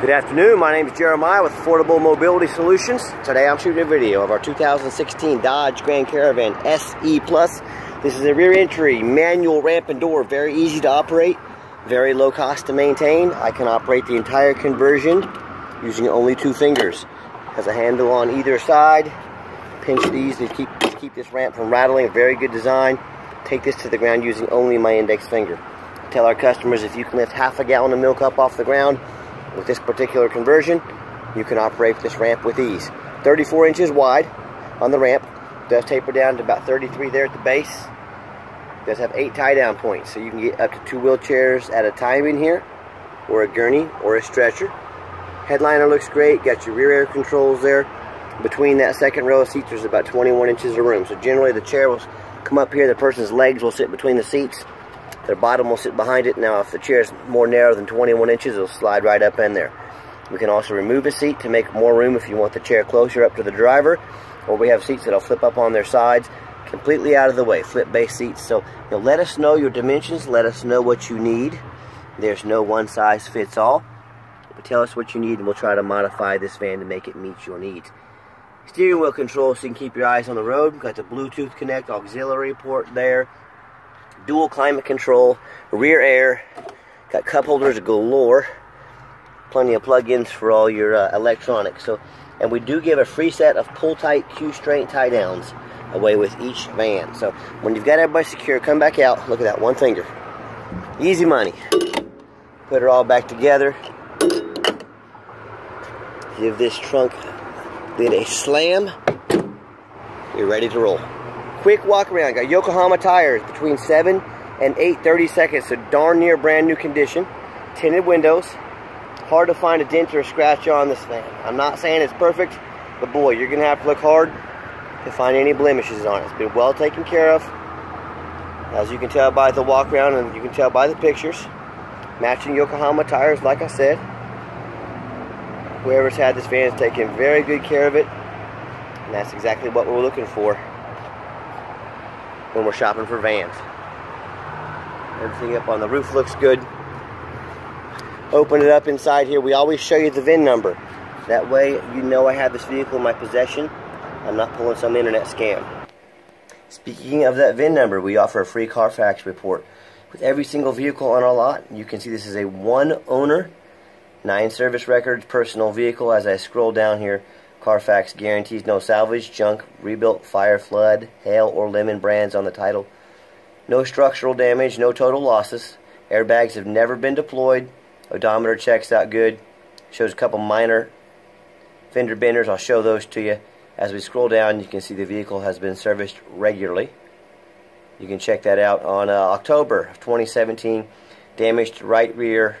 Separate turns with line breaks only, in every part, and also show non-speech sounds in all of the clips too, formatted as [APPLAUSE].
Good afternoon, my name is Jeremiah with Affordable Mobility Solutions. Today I'm shooting a video of our 2016 Dodge Grand Caravan SE Plus. This is a rear entry manual ramp and door, very easy to operate, very low cost to maintain. I can operate the entire conversion using only two fingers. Has a handle on either side, pinch these to keep, to keep this ramp from rattling, very good design. Take this to the ground using only my index finger. Tell our customers if you can lift half a gallon of milk up off the ground, with this particular conversion, you can operate this ramp with ease. 34 inches wide on the ramp. Does taper down to about 33 there at the base. Does have eight tie down points, so you can get up to two wheelchairs at a time in here, or a gurney, or a stretcher. Headliner looks great. Got your rear air controls there. Between that second row of seats, there's about 21 inches of room. So generally, the chair will come up here. The person's legs will sit between the seats their bottom will sit behind it. Now, if the chair is more narrow than 21 inches, it'll slide right up in there. We can also remove a seat to make more room if you want the chair closer up to the driver. Or we have seats that'll flip up on their sides, completely out of the way, flip base seats. So, you know, let us know your dimensions. Let us know what you need. There's no one size fits all. But tell us what you need and we'll try to modify this van to make it meet your needs. Steering wheel control so you can keep your eyes on the road. Got the Bluetooth Connect auxiliary port there dual climate control, rear air, got cup holders galore, plenty of plug-ins for all your uh, electronics. So, and we do give a free set of pull-tight Q'Straint tie-downs away with each van. So when you've got everybody secure, come back out. Look at that, one finger. Easy money. Put it all back together. Give this trunk then a slam. You're ready to roll quick walk around. Got Yokohama tires between 7 and 8 30 seconds. So darn near brand new condition. Tinted windows. Hard to find a dent or a scratch on this van. I'm not saying it's perfect, but boy, you're going to have to look hard to find any blemishes on it. It's been well taken care of. As you can tell by the walk around and you can tell by the pictures. Matching Yokohama tires, like I said. Whoever's had this van has taken very good care of it. And that's exactly what we're looking for when we're shopping for vans. Everything up on the roof looks good. Open it up inside here. We always show you the VIN number. That way you know I have this vehicle in my possession. I'm not pulling some internet scam. Speaking of that VIN number, we offer a free Carfax report. With every single vehicle on our lot, you can see this is a one owner, nine service records, personal vehicle. As I scroll down here, Carfax guarantees no salvage, junk, rebuilt, fire, flood, hail, or lemon brands on the title. No structural damage, no total losses. Airbags have never been deployed. Odometer checks out good. Shows a couple minor fender benders. I'll show those to you. As we scroll down, you can see the vehicle has been serviced regularly. You can check that out on uh, October of 2017. Damaged right rear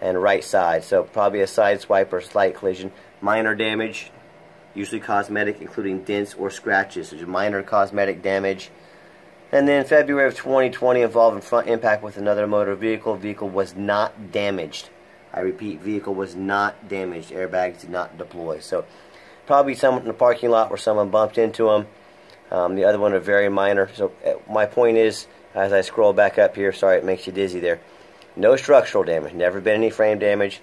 and right side. So probably a side swipe or slight collision minor damage, usually cosmetic, including dents or scratches. There's minor cosmetic damage. And then February of 2020 involving front impact with another motor vehicle. Vehicle was not damaged. I repeat, vehicle was not damaged. Airbags did not deploy. So probably someone in the parking lot where someone bumped into them. Um, the other one are very minor. So uh, my point is, as I scroll back up here, sorry it makes you dizzy there. No structural damage. Never been any frame damage.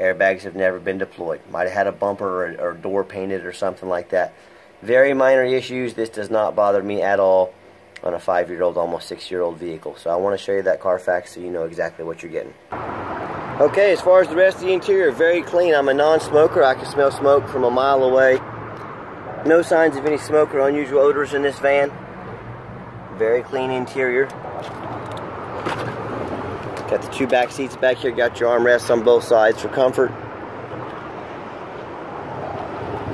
Airbags have never been deployed. Might have had a bumper or, or door painted or something like that. Very minor issues. This does not bother me at all on a five-year-old, almost six-year-old vehicle. So I want to show you that Carfax so you know exactly what you're getting. Okay, as far as the rest of the interior, very clean. I'm a non-smoker. I can smell smoke from a mile away. No signs of any smoke or unusual odors in this van. Very clean interior. Got the two back seats back here. Got your armrests on both sides for comfort.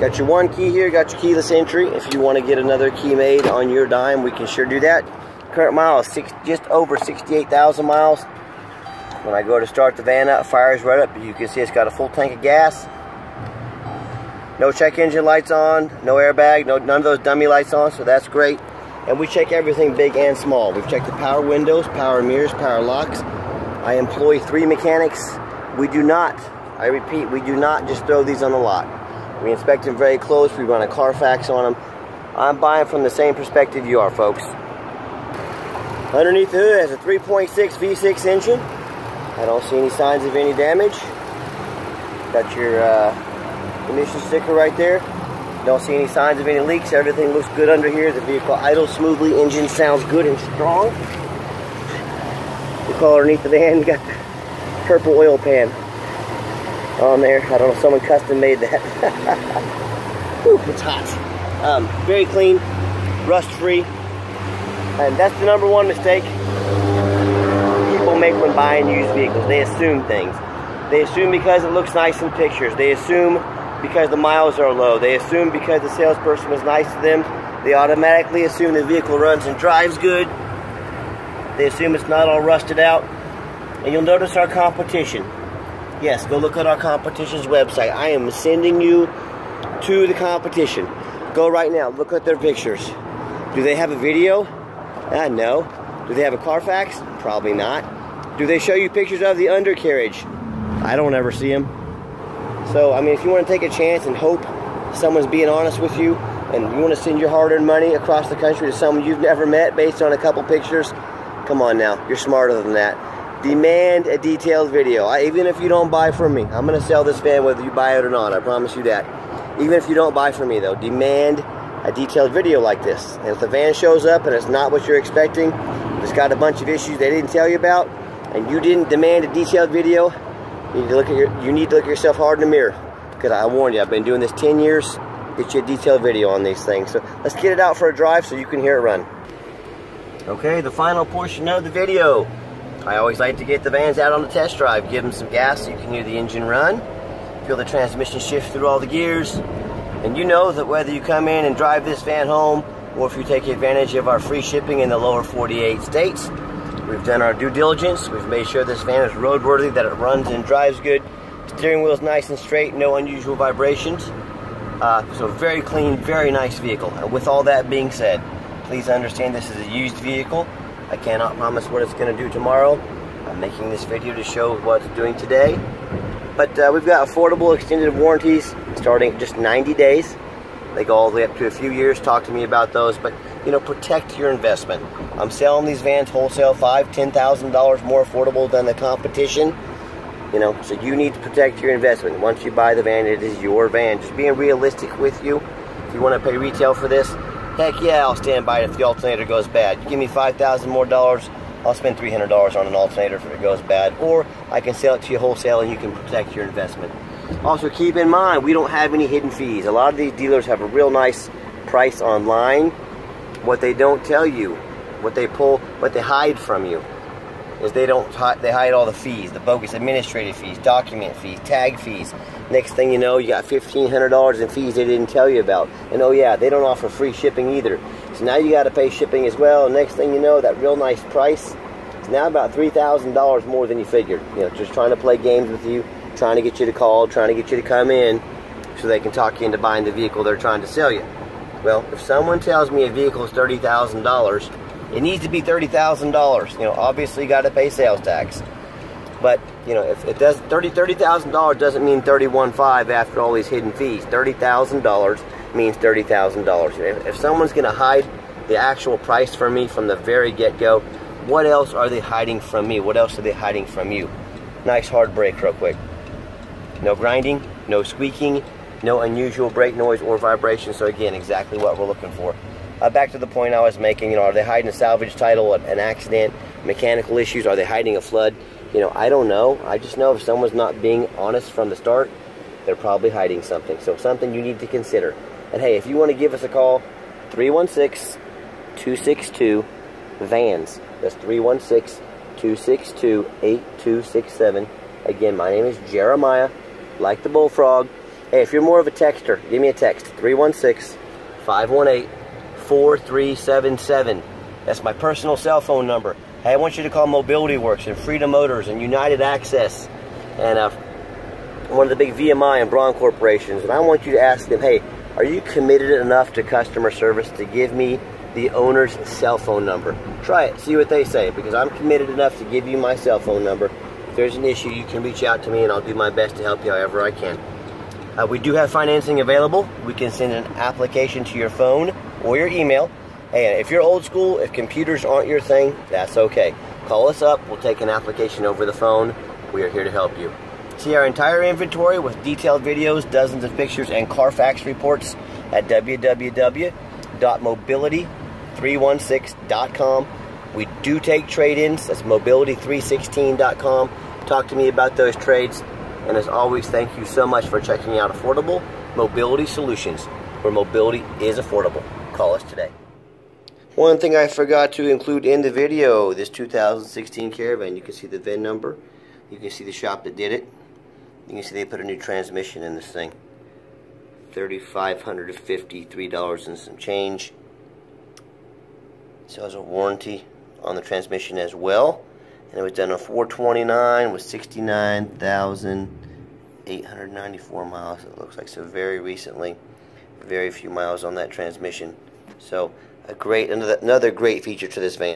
Got your one key here. Got your keyless entry. If you want to get another key made on your dime, we can sure do that. Current miles, six, just over 68,000 miles. When I go to start the van up, fires right up. You can see it's got a full tank of gas. No check engine lights on, no airbag, no none of those dummy lights on, so that's great. And we check everything big and small. We've checked the power windows, power mirrors, power locks, I employ three mechanics. We do not, I repeat, we do not just throw these on the lot. We inspect them very close. We run a Carfax on them. I'm buying from the same perspective you are, folks. Underneath the hood has a 3.6 V6 engine. I don't see any signs of any damage. Got your uh, emission sticker right there. Don't see any signs of any leaks. Everything looks good under here. The vehicle idles smoothly. Engine sounds good and strong. The color underneath the van, [LAUGHS] got purple oil pan on there. I don't know, if someone custom made that. [LAUGHS] Ooh, it's hot. Um, very clean, rust free. And that's the number one mistake people make when buying used vehicles. They assume things. They assume because it looks nice in pictures. They assume because the miles are low. They assume because the salesperson was nice to them. They automatically assume the vehicle runs and drives good. They assume it's not all rusted out. And you'll notice our competition. Yes, go look at our competition's website. I am sending you to the competition. Go right now. Look at their pictures. Do they have a video? Uh, no. Do they have a Carfax? Probably not. Do they show you pictures of the undercarriage? I don't ever see them. So, I mean, if you want to take a chance and hope someone's being honest with you and you want to send your hard-earned money across the country to someone you've never met based on a couple pictures, come on now. You're smarter than that. Demand a detailed video. I, even if you don't buy from me, I'm to sell this van whether you buy it or not. I promise you that. Even if you don't buy from me, though, demand a detailed video like this. And if the van shows up and it's not what you're expecting, it's got a bunch of issues they didn't tell you about, and you didn't demand a detailed video, you need to look at your you need to look at yourself hard in the mirror. Because I warn you, I've been doing this 10 years. Get you a detailed video on these things. So let's get it out for a drive so you can hear it run. Okay, the final portion of the video. I always like to get the vans out on the test drive, give them some gas so you can hear the engine run, feel the transmission shift through all the gears, and you know that whether you come in and drive this van home or if you take advantage of our free shipping in the lower 48 states, we've done our due diligence. We've made sure this van is roadworthy, that it runs and drives good. Steering wheel is nice and straight, no unusual vibrations. Uh, so very clean, very nice vehicle. And with all that being said, please understand this is a used vehicle. I cannot promise what it's going to do tomorrow. I'm making this video to show what it's doing today. But uh, we've got affordable extended warranties starting at just 90 days. They go all the way up to a few years. Talk to me about those. But, you know, protect your investment. I'm selling these vans wholesale five, ten thousand dollars more affordable than the competition. You know, so you need to protect your investment. Once you buy the van, it is your van. Just being realistic with you. If you want to pay retail for this, heck yeah, I'll stand by it if the alternator goes bad. Give me five thousand more dollars, I'll spend $300 on an alternator if it goes bad. Or I can sell it to you wholesale and you can protect your investment. Also keep in mind, we don't have any hidden fees. A lot of these dealers have a real nice price online. What they don't tell you, what they pull, what they hide from you, is they don't they hide all the fees, the bogus administrative fees, document fees, tag fees. Next thing you know, you got $1,500 in fees they didn't tell you about. And oh yeah, they don't offer free shipping either. So now you got to pay shipping as well. Next thing you know, that real nice price is now about $3,000 more than you figured. You know, just trying to play games with you, trying to get you to call, trying to get you to come in so they can talk you into buying the vehicle they're trying to sell you. Well, if someone tells me a vehicle is $30,000, it needs to be $30,000. You know, obviously you got to pay sales tax. But, you know, if it does $30,000 $30, doesn't mean 31.5 after all these hidden fees. $30,000 means $30,000. If, if someone's going to hide the actual price from me from the very get-go, what else are they hiding from me? What else are they hiding from you? Nice hard brake real quick. No grinding, no squeaking, no unusual brake noise or vibration. So again, exactly what we're looking for. Uh, back to the point I was making, you know, are they hiding a salvage title, an accident, mechanical issues? Are they hiding a flood? You know, I don't know. I just know if someone's not being honest from the start, they're probably hiding something. So something you need to consider. And hey, if you want to give us a call, 316 262 VANS. That's 316 262 8267. Again, my name is Jeremiah, like the bullfrog. Hey, if you're more of a texter, give me a text 316 518 4377. That's my personal cell phone number. Hey, I want you to call Mobility Works and Freedom Motors and United Access and uh, one of the big VMI and Braun corporations. And I want you to ask them, hey, are you committed enough to customer service to give me the owner's cell phone number? Try it, see what they say, because I'm committed enough to give you my cell phone number. If there's an issue, you can reach out to me and I'll do my best to help you however I can. Uh, we do have financing available. We can send an application to your phone or your email. And if you're old school, if computers aren't your thing, that's okay. Call us up. We'll take an application over the phone. We are here to help you. See our entire inventory with detailed videos, dozens of pictures, and Carfax reports at www.mobility316.com. We do take trade-ins. That's mobility316.com. Talk to me about those trades. And as always, thank you so much for checking out Affordable Mobility Solutions, where mobility is affordable. Call us today. One thing I forgot to include in the video, this 2016 Caravan, you can see the VIN number. You can see the shop that did it. You can see they put a new transmission in this thing. $3,553 and some change. So has a warranty on the transmission as well. And it was done on 429 with 69,894 miles. It looks like so very recently. Very few miles on that transmission. So a great another, another great feature to this van.